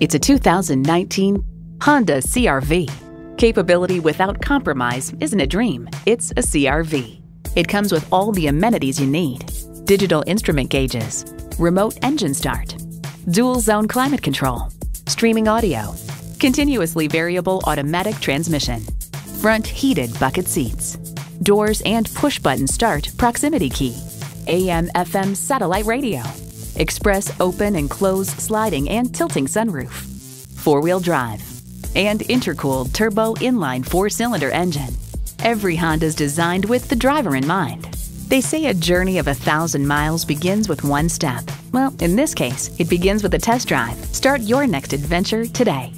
It's a 2019 Honda CRV. Capability without compromise isn't a dream, it's a CRV. It comes with all the amenities you need digital instrument gauges, remote engine start, dual zone climate control, streaming audio, continuously variable automatic transmission, front heated bucket seats, doors and push button start proximity key, AM FM satellite radio, express open and close sliding and tilting sunroof, four wheel drive, and intercooled turbo inline four cylinder engine. Every Honda's designed with the driver in mind. They say a journey of a thousand miles begins with one step. Well, in this case, it begins with a test drive. Start your next adventure today.